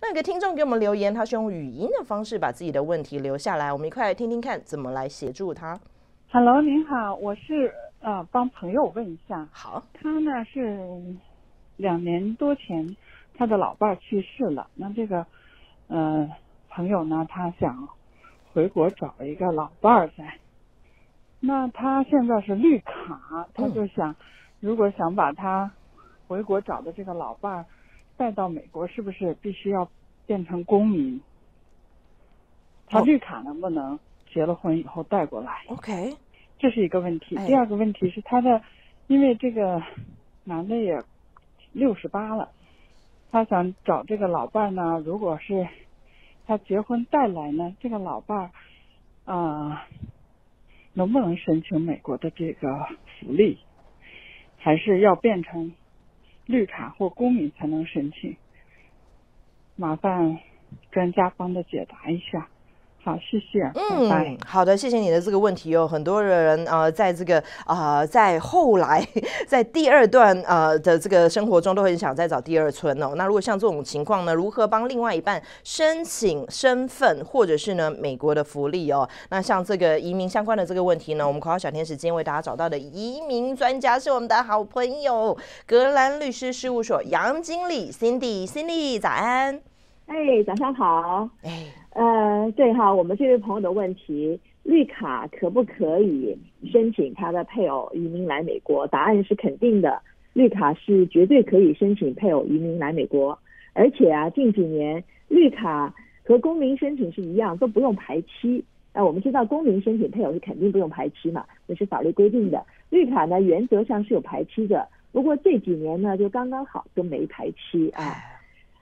那有个听众给我们留言，他是用语音的方式把自己的问题留下来，我们一块来听听看怎么来协助他。Hello，您好，我是呃帮朋友问一下，好，他呢是两年多前他的老伴儿去世了，那这个呃朋友呢，他想回国找一个老伴儿在，那他现在是绿卡，他就想、如果想把他回国找的这个老伴儿带到美国，是不是必须要变成公民？他哦绿卡能不能结了婚以后带过来？OK，这是一个问题哎。第二个问题是他的，因为这个男的也六十八了，他想找这个老伴儿呢。如果是他结婚带来呢，这个老伴儿啊、能不能申请美国的这个福利？还是要变成绿卡或公民才能申请？麻烦专家帮着解答一下。好，谢谢，拜拜。嗯，好的，谢谢你的这个问题哦。很多人呃，在这个啊、呃在后来 在第二段呃的这个生活中，都很想再找第二春哦。那如果像这种情况呢，如何帮另外一半申请身份，或者是呢美国的福利哦？那像这个移民相关的这个问题呢，我们口号小天使今天为大家找到的移民专家是我们的好朋友格兰律师事务所杨经理 Cindy，Cindy 早安。哎，早上好。哎，呃，对哈，我们这位朋友的问题，绿卡可不可以申请他的配偶移民来美国？答案是肯定的，绿卡是绝对可以申请配偶移民来美国，而且啊，近几年绿卡和公民申请是一样，都不用排期。那我们知道公民申请配偶是肯定不用排期嘛，这是法律规定的。绿卡呢，原则上是有排期的，不过这几年呢，就刚刚好都没排期啊。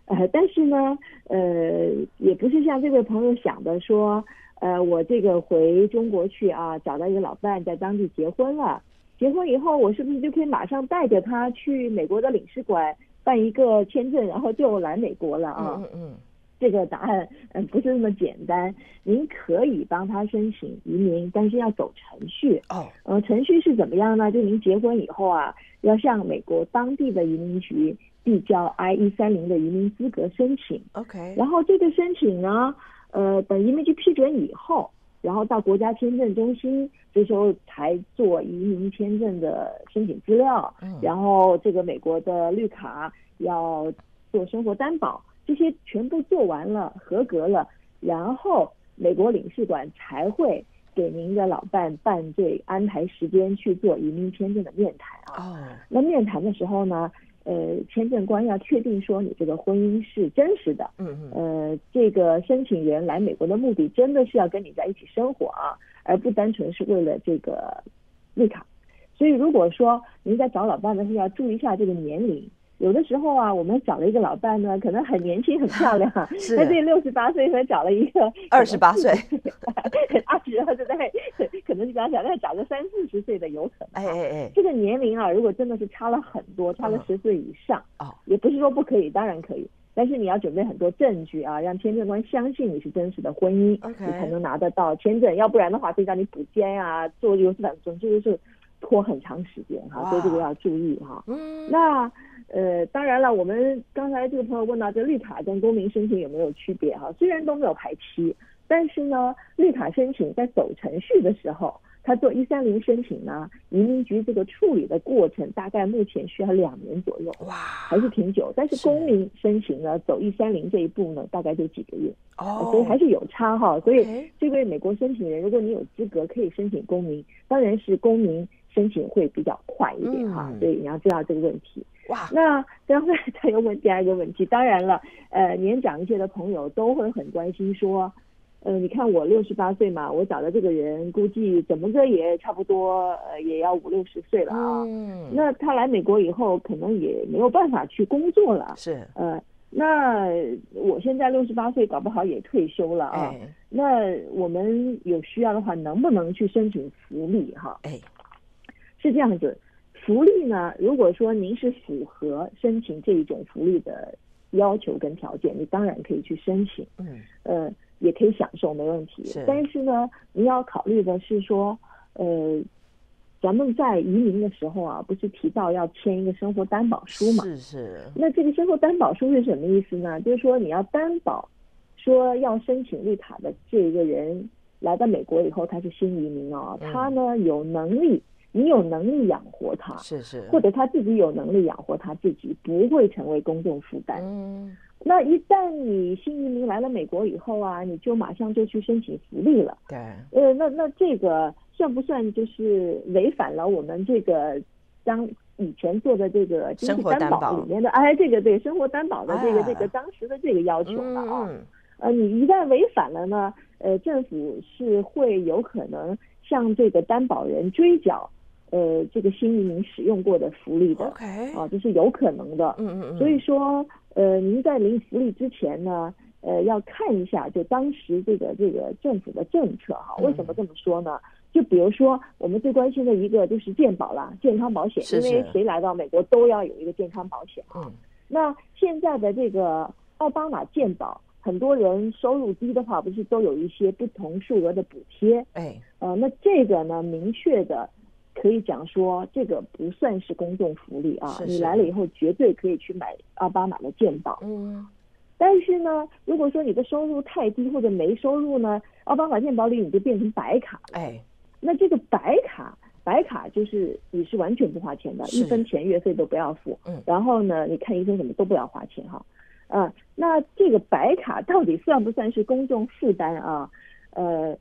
哎，呃，但是呢，呃，也不是像这位朋友想的说，呃，我这个回中国去啊，找到一个老伴，在当地结婚了，结婚以后，我是不是就可以马上带着他去美国的领事馆办一个签证，然后就来美国了啊？嗯嗯嗯，这个答案嗯、呃不是那么简单，您可以帮他申请移民，但是要走程序。哦，呃，程序是怎么样呢？就您结婚以后啊，要向美国当地的移民局递交 I 一三零的移民资格申请，OK，然后这个申请呢，呃，等移民局批准以后，然后到国家签证中心，这时候才做移民签证的申请资料，嗯。然后这个美国的绿卡要做生活担保，这些全部做完了，合格了，然后美国领事馆才会给您的老伴办这安排时间去做移民签证的面谈啊。哦，那面谈的时候呢，呃，签证官要确定说你这个婚姻是真实的，嗯嗯，呃，这个申请人来美国的目的真的是要跟你在一起生活啊，而不单纯是为了这个绿卡。所以如果说您在找老伴的时候要注意一下这个年龄。有的时候啊，我们找了一个老伴呢，可能很年轻、很 漂亮，是那这六十八岁和找了一个二十八岁，二十二岁，对，可能是比较小，但是找个三四十岁的有可能啊。哎哎哎，这个年龄啊，如果真的是差了很多，差了嗯。十岁以上，哦，也不是说不可以，当然可以，但是你要准备很多证据啊，让签证官相信你是真实的婚姻你才能拿得到签证，要不然的话，会让你补签啊，做有反总之就是拖很长时间哈、哇所以这个要注意哈、嗯，那呃，当然了，我们刚才这个朋友问到这绿卡跟公民申请有没有区别哈？虽然都没有排期，但是呢，绿卡申请在走程序的时候，他做一三零申请呢，移民局这个处理的过程大概目前需要两年左右，哇，还是挺久。但是是公民申请呢，走一三零这一步呢，大概就几个月，哦，所以还是有差哈。所以这位美国申请人，如果你有资格可以申请公民，当然是公民申请会比较快一点哈。嗯所以你要知道这个问题。哇，那刚才他又问第二个问题，当然了，呃，年长一些的朋友都会很关心说，呃，你看我六十八岁嘛，我找的这个人估计怎么着也差不多，呃，也要五六十岁了啊。嗯，那他来美国以后，可能也没有办法去工作了，是，呃，那我现在六十八岁，搞不好也退休了啊。哎那我们有需要的话，能不能去申请福利哈？哎，是这样子，福利呢，如果说您是符合申请这一种福利的要求跟条件，你当然可以去申请，嗯，呃，也可以享受，没问题是。但是呢，你要考虑的是说，呃，咱们在移民的时候啊，不是提到要签一个生活担保书嘛？是是，那这个生活担保书是什么意思呢？就是说你要担保，说要申请绿卡的这个人来到美国以后，他是新移民哦，嗯他呢有能力，你有能力养活他，是是，或者他自己有能力养活他自己，不会成为公众负担。嗯，那一旦你新移民来了美国以后啊，你就马上就去申请福利了。对，呃，那那这个算不算就是违反了我们这个当以前做的这个经济担保保里面的哎，这个对生活担保的这个、哎这个当时的这个要求了啊？嗯呃，你一旦违反了呢，呃，政府是会有可能向这个担保人追缴呃这个新移民使用过的福利的。，OK，啊，这是有可能的。嗯嗯嗯，所以说，呃，您在领福利之前呢，呃，要看一下就当时这个这个政府的政策哈。为什么这么说呢？就比如说我们最关心的一个就是健保啦，健康保险，是是因为谁来到美国都要有一个健康保险。嗯那现在的这个奥巴马健保，很多人收入低的话，不是都有一些不同数额的补贴？哎，呃，那这个呢，明确的可以讲说，这个不算是公众福利啊。是是你来了以后，绝对可以去买奥巴马的健保。嗯但是呢，如果说你的收入太低或者没收入呢，奥巴马健保里你就变成白卡了。哎，那这个白卡，白卡就是你是完全不花钱的，一分钱月费都不要付。嗯然后呢，你看医生什么都不要花钱哈。呃，那这个白卡到底算不算是公众负担啊？呃，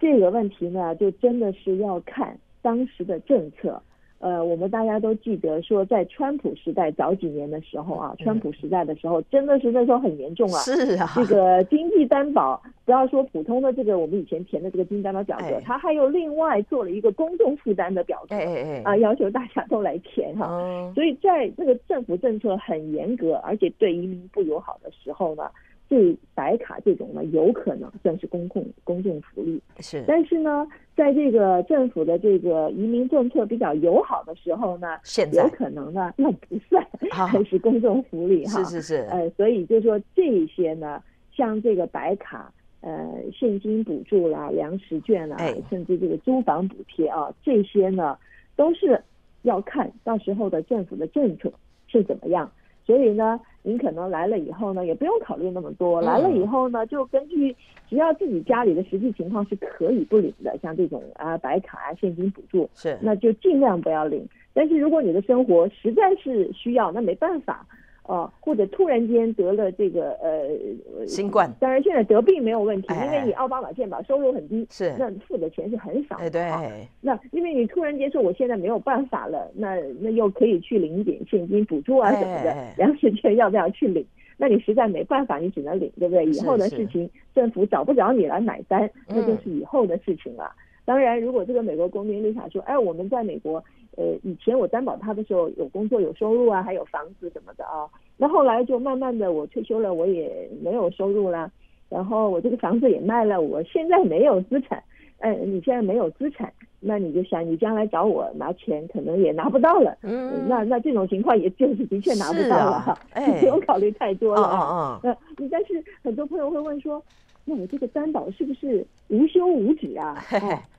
这个问题呢，就真的是要看当时的政策。呃，我们大家都记得说，在川普时代早几年的时候啊，川普时代的时候，真的是那时候很严重啊。是啊，这个经济担保，不要说普通的这个我们以前填的这个经济担保表格哎，它还有另外做了一个公众负担的表格哎哎哎，啊，要求大家都来填哈。嗯，所以在这个政府政策很严格，而且对移民不友好的时候呢，这白卡这种呢，有可能算是公共公众福利。是，但是呢，在这个政府的这个移民政策比较友好的时候呢，有现在可能呢，那不算好是公众福利哈。是是是，呃，所以就说这些呢，像这个白卡、呃现金补助啦、粮食券啦，哎甚至这个租房补贴啊，这些呢都是要看到时候的政府的政策是怎么样。所以呢，您可能来了以后呢，也不用考虑那么多。嗯来了以后呢，就根据只要自己家里的实际情况是可以不领的，像这种啊白卡啊现金补助，是，那就尽量不要领。但是如果你的生活实在是需要，那没办法，呃，或者突然间得了这个呃新冠当然现在得病没有问题，哎因为你奥巴马健保收入很低，是那付的钱是很少的。哎对，啊那因为你突然间说我现在没有办法了，那那又可以去领一点现金补助啊什么的，哎粮食券要不要去领？那你实在没办法，你只能领，对不对？以后的事情政府找不着你来买单，嗯那就是以后的事情了。当然，如果这个美国公民绿卡说，哎，我们在美国，呃，以前我担保他的时候有工作有收入啊，还有房子什么的啊，那后来就慢慢的我退休了，我也没有收入啦，然后我这个房子也卖了，我现在没有资产，哎，你现在没有资产，那你就想你将来找我拿钱，可能也拿不到了。嗯，那那这种情况，也就是的确拿不到了哎不用考虑太多哦了啊。哦那但是很多朋友会问说，那我这个担保是不是无休无止啊？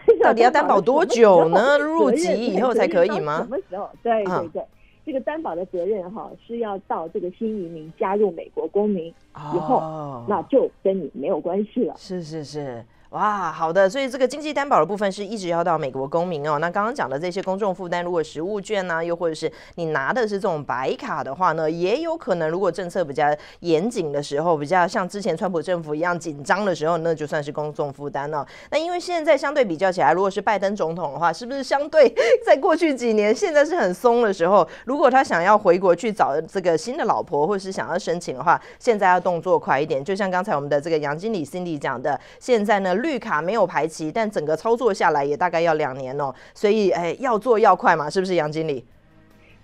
到底要担保多久呢？入籍以后才可以吗？什么时候？对对嗯对，这个担保的责任哈是要到这个新移民加入美国公民以后，哦。那就跟你没有关系了。是是是，哇，好的，所以这个经济担保的部分是一直要到美国公民哦。那刚刚讲的这些公众负担，如果实物券呢、又或者是你拿的是这种白卡的话呢，也有可能，如果政策比较严谨的时候，比较像之前川普政府一样紧张的时候，那就算是公众负担了。那因为现在相对比较起来，如果是拜登总统的话，是不是相对在过去几年现在是很松的时候，如果他想要回国去找这个新的老婆，或者是想要申请的话，现在要动作快一点。就像刚才我们的这个杨经理 Cindy 讲的，现在呢绿卡没有排期，但整个操作下来也大概要两年哦，所以哎要做要快嘛，是不是杨经理？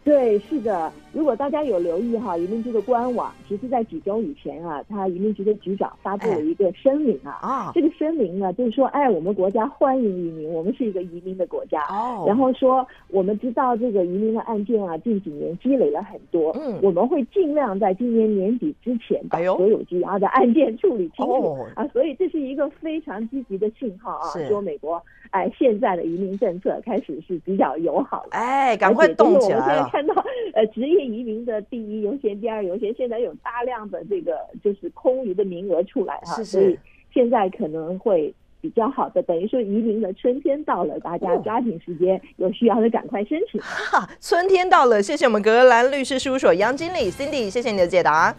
对，是的。如果大家有留意哈，移民局的官网，其实在几周以前啊，他移民局的局长发布了一个声明啊。啊，这个声明呢，就是说，哎，我们国家欢迎移民，我们是一个移民的国家。哦，然后说，我们知道这个移民的案件啊，近几年积累了很多，嗯我们会尽量在今年年底之前把所有积压的案件处理清楚、哦啊，所以这是一个非常积极的信号啊，说美国哎，现在的移民政策开始是比较友好了。哎，赶快动起来了！看到，呃，职业移民的第一优先、第二优先，现在有大量的这个就是空余的名额出来哈，所以现在可能会比较好的，等于说移民的春天到了，大家抓紧时间，有需要的赶快申请。哈，春天到了，谢谢我们格兰律师事务所杨经理 Cindy，谢谢你的解答。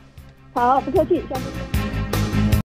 好，不客气，下次。